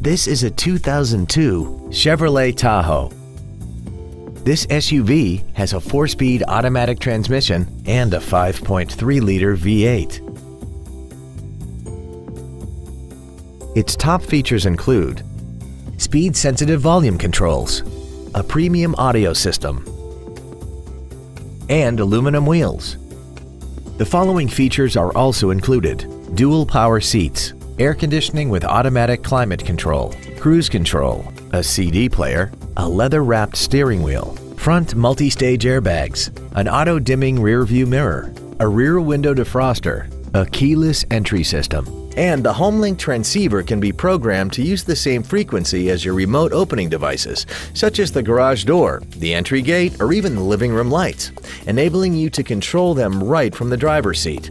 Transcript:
This is a 2002 Chevrolet Tahoe. This SUV has a four-speed automatic transmission and a 5.3-liter V8. Its top features include speed-sensitive volume controls, a premium audio system, and aluminum wheels. The following features are also included. Dual power seats, air conditioning with automatic climate control, cruise control, a CD player, a leather-wrapped steering wheel, front multi-stage airbags, an auto-dimming rear-view mirror, a rear window defroster, a keyless entry system, and the HomeLink transceiver can be programmed to use the same frequency as your remote opening devices, such as the garage door, the entry gate, or even the living room lights, enabling you to control them right from the driver's seat.